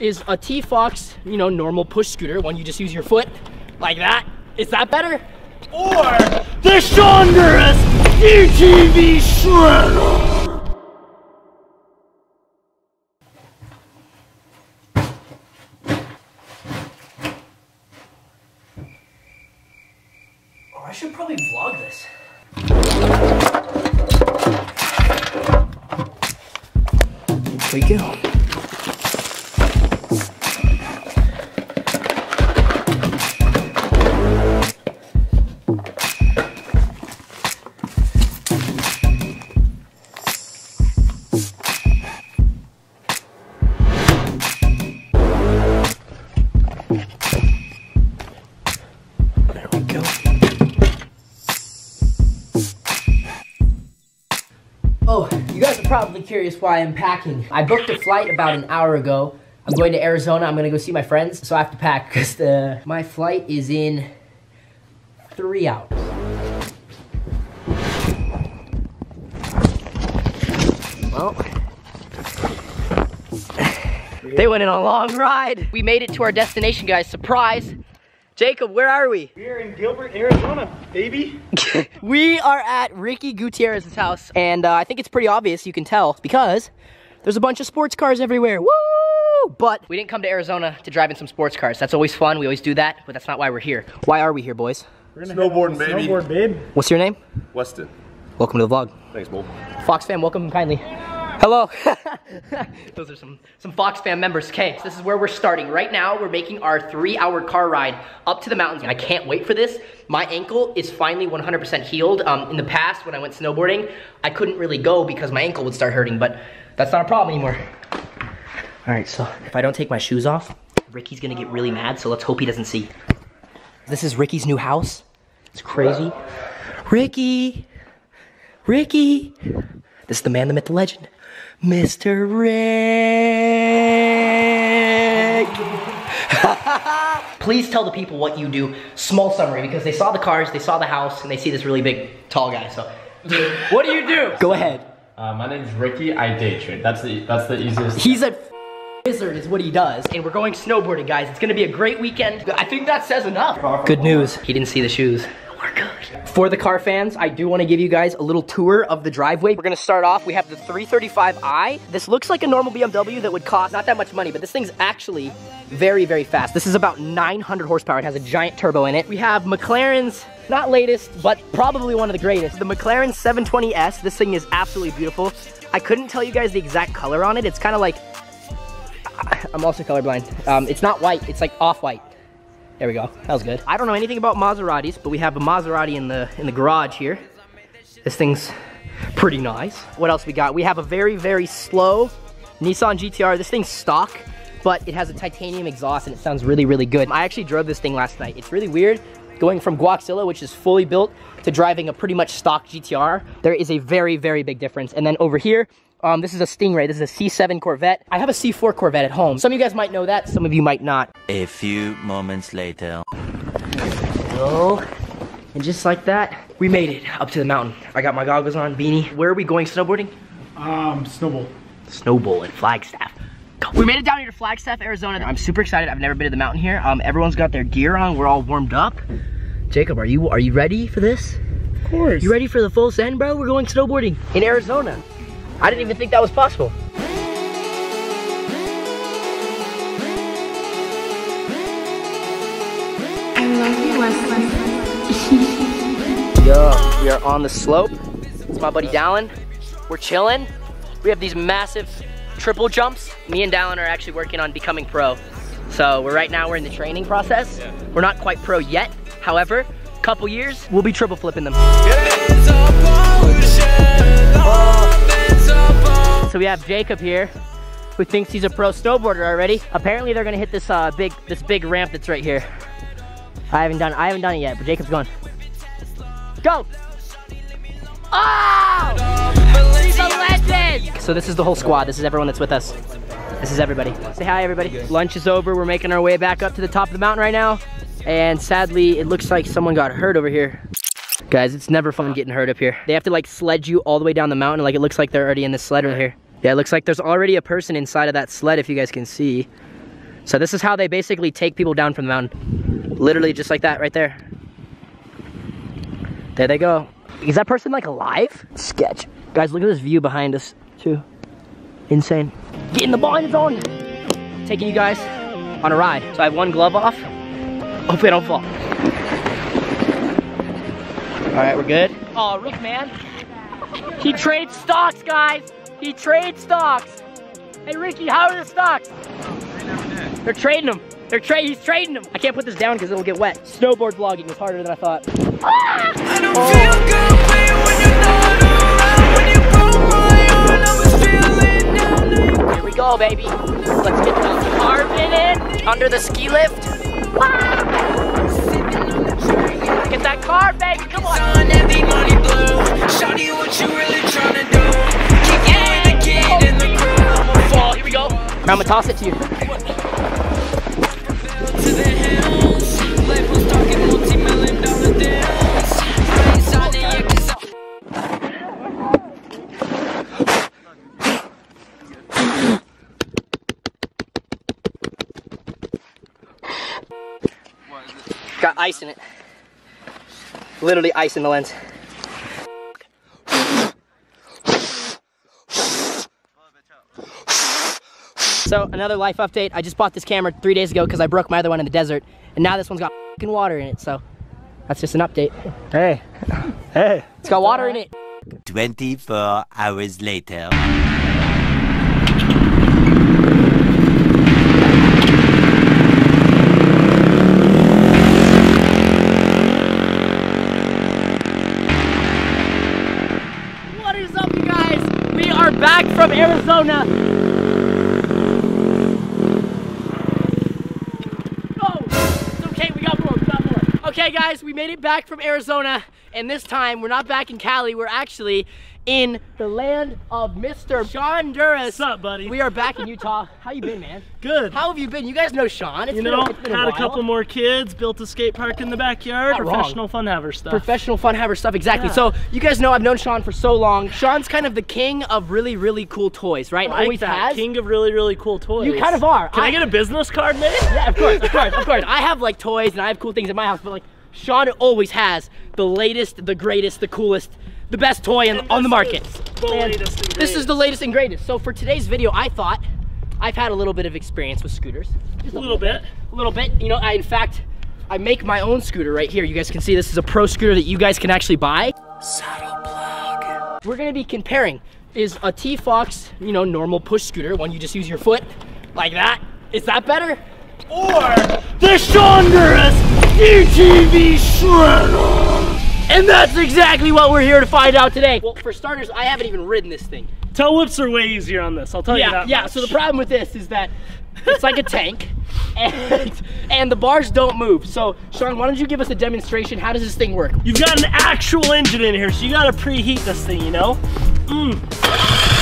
Is a T-Fox, you know, normal push scooter, one you just use your foot like that. Is that better? Or the Shonduras DTV Shredder? Curious why I'm packing. I booked a flight about an hour ago. I'm going to Arizona. I'm gonna go see my friends, so I have to pack because the my flight is in three hours. Well, they went in a long ride. We made it to our destination, guys. Surprise! Jacob, where are we? We're in Gilbert, Arizona, baby. we are at Ricky Gutierrez's house, and uh, I think it's pretty obvious, you can tell, because there's a bunch of sports cars everywhere. Woo! But we didn't come to Arizona to drive in some sports cars. That's always fun. We always do that, but that's not why we're here. Why are we here, boys? We're Snowboarding, baby. Snowboard, babe. What's your name? Weston. Welcome to the vlog. Thanks, Mo. Fox fam, welcome kindly. Hello. Those are some, some Fox fam members. Okay, so this is where we're starting. Right now, we're making our three hour car ride up to the mountains. And I can't wait for this. My ankle is finally 100% healed. Um, in the past, when I went snowboarding, I couldn't really go because my ankle would start hurting, but that's not a problem anymore. All right, so if I don't take my shoes off, Ricky's gonna get really mad, so let's hope he doesn't see. This is Ricky's new house. It's crazy. Ricky! Ricky! This is the man, the myth, the legend. Mr. Rick! Please tell the people what you do. Small summary, because they saw the cars, they saw the house, and they see this really big, tall guy, so. what do you do? Go ahead. Uh, my name's Ricky. I day trade. That's the that's the easiest. He's a wizard is what he does. And we're going snowboarding, guys. It's gonna be a great weekend. I think that says enough. Good news. He didn't see the shoes. We're good. For the car fans, I do want to give you guys a little tour of the driveway. We're gonna start off. We have the 335i. This looks like a normal BMW that would cost not that much money, but this thing's actually very, very fast. This is about 900 horsepower. It has a giant turbo in it. We have McLaren's, not latest, but probably one of the greatest. The McLaren 720S. This thing is absolutely beautiful. I couldn't tell you guys the exact color on it. It's kind of like I'm also colorblind. Um, it's not white, it's like off-white. There we go, that was good. I don't know anything about Maseratis, but we have a Maserati in the in the garage here. This thing's pretty nice. What else we got? We have a very, very slow Nissan GTR. This thing's stock, but it has a titanium exhaust and it sounds really, really good. I actually drove this thing last night. It's really weird going from Guaxilla, which is fully built, to driving a pretty much stock GTR. There is a very, very big difference. And then over here, um, this is a Stingray. This is a C7 Corvette. I have a C4 Corvette at home. Some of you guys might know that. Some of you might not. A few moments later. Go. And just like that, we made it up to the mountain. I got my goggles on, beanie. Where are we going snowboarding? Um, Snowbowl. Snowbowl in Flagstaff. We made it down here to Flagstaff, Arizona. I'm super excited. I've never been to the mountain here. Um, everyone's got their gear on. We're all warmed up. Jacob, are you are you ready for this? Of course. You ready for the full send, bro? We're going snowboarding in Arizona. I didn't even think that was possible. I love you, Wesley. Yo, we are on the slope. It's my buddy Dallin. We're chilling. We have these massive triple jumps. Me and Dallin are actually working on becoming pro. So we're right now we're in the training process. We're not quite pro yet. However, a couple years, we'll be triple flipping them. So we have Jacob here, who thinks he's a pro snowboarder already. Apparently they're gonna hit this uh, big this big ramp that's right here. I haven't done I haven't done it yet, but Jacob's going. Go! Oh! He's a legend! So this is the whole squad. This is everyone that's with us. This is everybody. Say hi, everybody. Lunch is over. We're making our way back up to the top of the mountain right now. And sadly, it looks like someone got hurt over here. Guys, it's never fun getting hurt up here. They have to like sled you all the way down the mountain. Like it looks like they're already in the sled right here. Yeah, it looks like there's already a person inside of that sled if you guys can see. So this is how they basically take people down from the mountain. Literally just like that right there. There they go. Is that person like alive? Sketch. Guys, look at this view behind us too. Insane. Getting the blind on. Taking you guys on a ride. So I have one glove off. Hopefully I don't fall. All right, we're good. Oh, Rick, man. He trades stocks, guys. He trades stocks. Hey, Ricky, how are the stocks? They're trading them. They're tra he's trading them. I can't put this down because it'll get wet. Snowboard vlogging is harder than I thought. I don't feel good babe, when you're not around. When you broke my heart, I was feeling down. Here we go, baby. Let's get the carbon in under the ski lift. Get that car, baby. Come on. I'm gonna toss it to you. Got ice in it. Literally ice in the lens. So another life update. I just bought this camera three days ago because I broke my other one in the desert, and now this one's got fing water in it. So that's just an update. Hey. Hey. It's got water in it. 24 hours later. What is up, you guys? We are back from Arizona. Oh, it's okay. We got more. We got more. Okay, guys, we made it back from Arizona, and this time we're not back in Cali. We're actually in the land of Mr. Shonduras. What's up, buddy? We are back in Utah. How you been, man? Good. How have you been? You guys know Sean. It's you been, know, been had a, a, couple more kids, built a skate park in the backyard, Not wrong. professional fun haver stuff. professional fun haver stuff exactly Yeah. so you guys know i've known sean for so long sean's kind of the king of really really cool toys right like always that. has King of really, really cool toys. You kind of are. Can I, I- get a business card made? yeah of course of course of course i have like toys and i have cool things in my house but like sean always has the latest the greatest the coolest the best toy in, on the market The And and this is the latest and greatest so for today's video i thought i've had a little bit of experience with scooters Just A little bit. a little bit. You know, I in fact, I make my own scooter right here. You guys can see this is a pro scooter that you guys can actually buy. Saddle plug. We're gonna be comparing is a T-Fox, you know, normal push scooter, one you just use your foot like that. Is that better? Or the Shonduras DTV Shredder. And that's exactly what we're here to find out today. Well, for starters, I haven't even ridden this thing. Tail whips are way easier on this. I'll tell you that. yeah. much. So the problem with this is that it's like a tank, and and the bars don't move. So Sean, why don't you give us a demonstration? How does this thing work? You've got an actual engine in here, so you gotta preheat this thing, you know? Mm.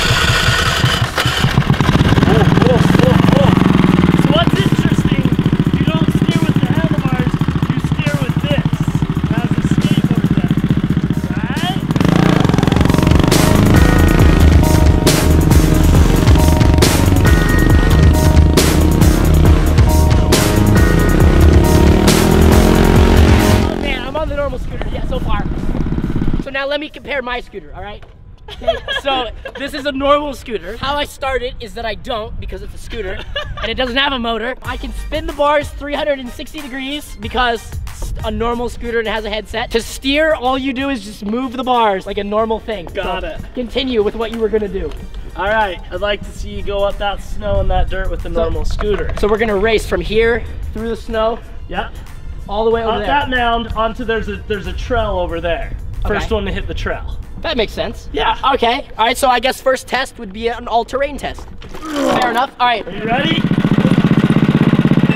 Compare my scooter, all right? So this is a normal scooter. How I started is that I don't because it's a scooter and it doesn't have a motor. I can spin the bars 360 degrees because it's a normal scooter and it has a headset. To steer, all you do is just move the bars like a normal thing. Got So it. Continue with what you were gonna do. All right, I'd like to see you go up that snow and that dirt with the normal scooter. So we're gonna race from here through the snow Yep. all the way over Up there. that mound onto there's a there's a trail over there. First Okay. one to hit the trail. That makes sense. Yeah. Okay. All right. So I guess first test would be an all-terrain test. Fair enough. All right. Are you ready?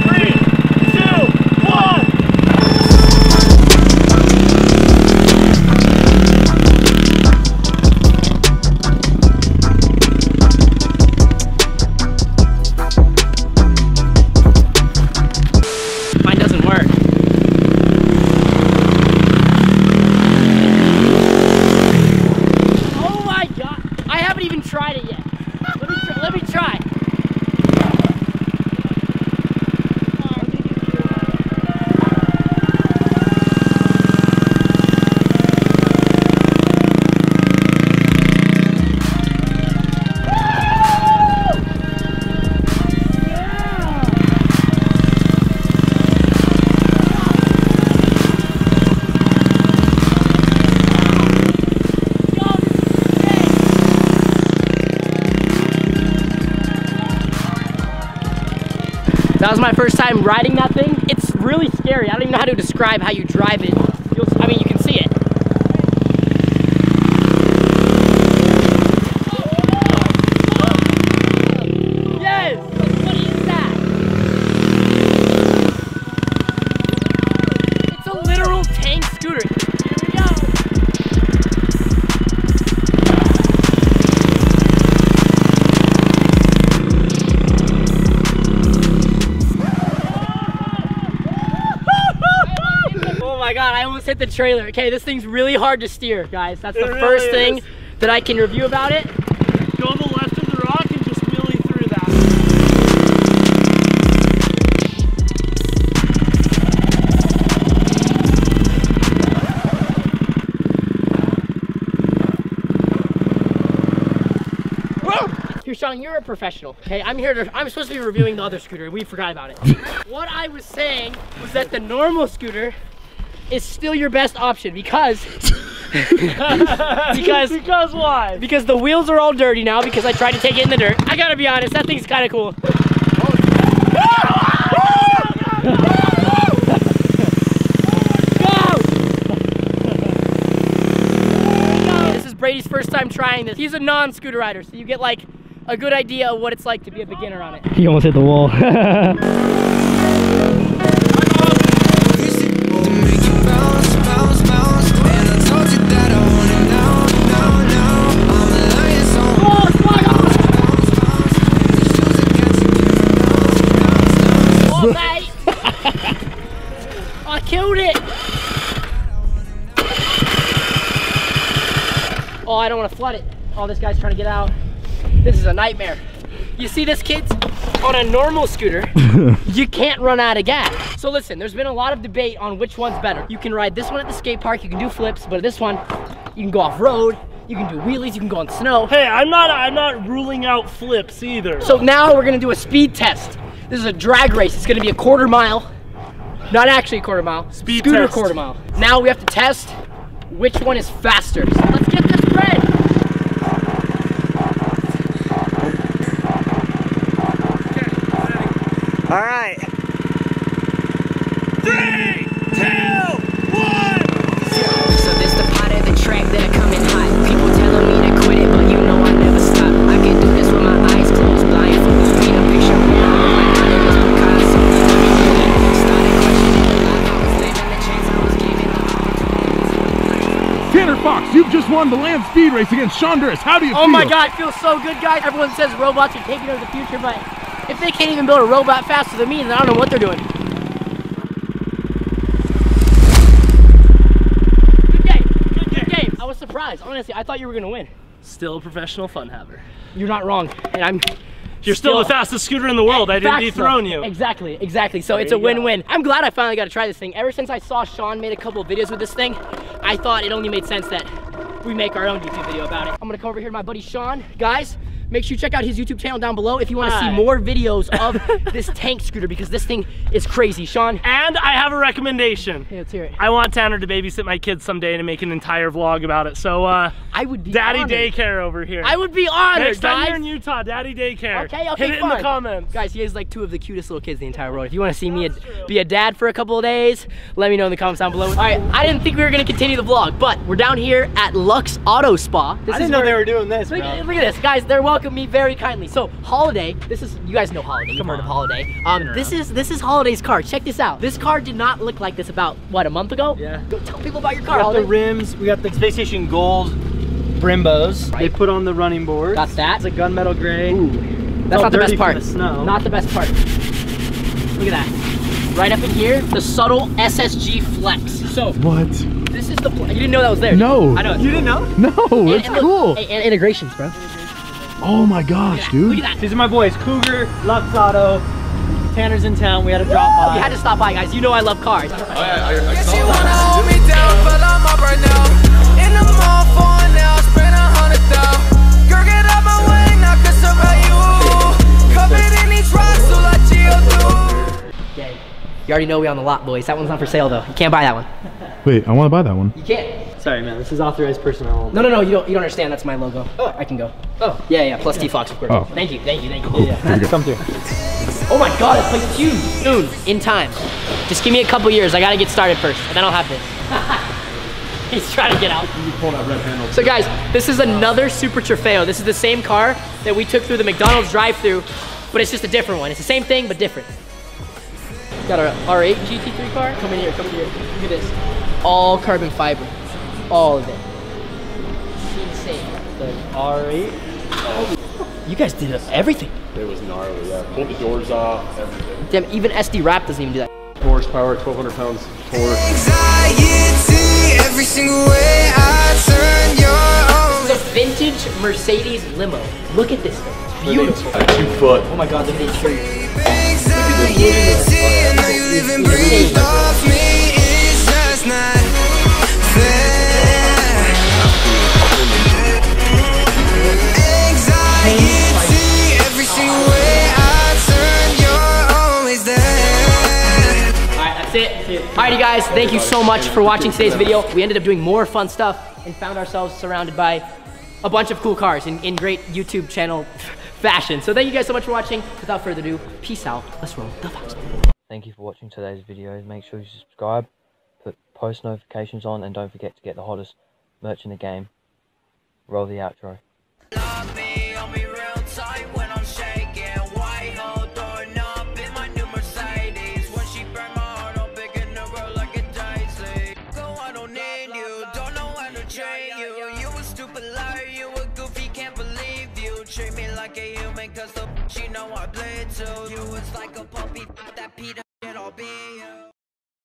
Three, two, one. That was my first time riding that thing. It's really scary. I don't even know how to describe how you drive it. You'll, I mean, you can see it. Hit the trailer. Okay, this thing's really hard to steer, guys. That's the really first thing that I can review about it. Go to the left of the rock and just wheelie through that. Here, Sean, you're a professional. Okay, I'm here to. I'm supposed to be reviewing the other scooter. We forgot about it. what I was saying was that the normal scooter is still your best option because because Because why? because the wheels are all dirty now because I tried to take it in the dirt. I gotta be honest, that thing's kind of cool. This is Brady's first time trying this. He's a non-scooter rider, so you get like a good idea of what it's like to be a beginner on it. He almost hit the wall. I killed it! Oh, I don't want to flood it. Oh, this guy's trying to get out. This is a nightmare. You see this, kids? On a normal scooter, you can't run out of gas. So listen, there's been a lot of debate on which one's better. You can ride this one at the skate park, you can do flips, but this one, you can go off-road, you can do wheelies, you can go on snow. Hey, I'm not. I'm not ruling out flips either. So now we're gonna do a speed test. This is a drag race. It's gonna be a quarter mile. Not actually a quarter mile. Speed Scooter test. quarter mile. Now we have to test which one is faster. So let's get this All right. Three, two, one. So this the part of the track that coming hot. People telling me to quit it, but you know I never stop. I can do this with my eyes closed, blindfolded. Paint a picture of me like my name is Picasso. Started questioning the life I was living, the chance I was given. Tanner Fox, you've just won the land speed race against Shonduras. How do you Oh feel? Oh my god, it feels so good, guys. Everyone says robots are taking over the future, but if they can't even build a robot faster than me, then I don't know what they're doing. Good game. Good, good game. I was surprised. Honestly, I thought you were gonna win. Still a professional fun haver. You're not wrong, and I'm. You're still, the fastest scooter in the world. I didn't dethrone you. Exactly, exactly. So it's a win-win. I'm glad I finally got to try this thing. Ever since I saw Sean made a couple of videos with this thing, I thought it only made sense that we make our own YouTube video about it. I'm gonna come over here to my buddy Sean. Guys, make sure you check out his YouTube channel down below if you want to see more videos of this tank scooter because this thing is crazy. Sean, And I have a recommendation. hey, let's hear it. I want Tanner to babysit my kids someday and make an entire vlog about it. So, uh, I would be Daddy honored. Daycare over here. I would be honored, Next time guys. you're in Utah, Daddy Daycare. Okay, okay, Hit it fine. in the comments. Guys, he has like two of the cutest little kids in the entire world. If you want to see me a, be a dad for a couple of days, let me know in the comments down below. All right, I didn't think we were gonna continue the vlog, but we're down here at Lux Auto Spa. This I is didn't know where- they were doing this, Look, bro. look at this, guys. They're welcoming me very kindly. So, Holiday, this is you guys know Holiday. You've heard of Holiday. Um, this is this is Holiday's car. Check this out. This car did not look like this about what a month ago. Yeah. Go tell people about your car. We got the rims. We got the Space Station Gold Brembos. They put on the running boards. Got that. It's a gunmetal gray. That's not the best part. the snow. Not the best part. Look at that. Right up in here, the subtle SSG flex. So What? this is the. You didn't know that was there. No. I know. You didn't know? No, it's and cool. And integrations, bro. Oh my gosh, Look dude. at that. These are my boys, Cougar, Lux Auto. Tanner's in town. We had to drop by. You had to stop by, guys. You know I love cars. Guess you wanna hold me down, but I'm up right now. In the mall for an hour, spend a hundred thou. Girl, get out my way, not cause about you. Covered in these rocks, so like Geo do. Okay. You already know we on the lot, boys. That one's not for sale though. You can't buy that one. Wait, I want to buy that one. You can't. Sorry, man. This is authorized personnel. No, no, no. You don't. You don't understand. That's my logo. Oh, I can go. Oh, yeah, yeah. Plus T Fox, of course. Oh. Thank you, thank you, thank you. Yeah, yeah. Come through. Oh my god, this place is huge. Soon, in time. Just give me a couple years. I gotta get started first, and then I'll have this. He's trying to get out. So guys, this is another Super Trofeo. This is the same car that we took through the McDonald's drive-through, but it's just a different one. It's the same thing, but different. Got our R8 GT3 car. Come in here, come in here. Look at this. All carbon fiber. All of it. Insane. The R8. You guys did everything. It was gnarly, yeah. Pulled the doors off, everything. Damn, even SD Rap doesn't even do that. Horsepower, 1,200 pounds torque. Anxiety every single way I turn your It's a vintage Mercedes limo. Look at this thing. It's beautiful. A two foot. Oh my god, look at the interior. Anxiety, I know you live and breathe off me. It. Alright, you guys, thank you so much for watching today's video. We ended up doing more fun stuff and found ourselves surrounded by a bunch of cool cars in, in great YouTube channel fashion. So thank you guys so much for watching. Without further ado, peace out. Let's roll the Fox. Thank you for watching today's videos. Make sure you subscribe, put post notifications on, and don't forget to get the hottest merch in the game. Roll the outro. I too. You was like a puppy, that Peter shit, I'll be.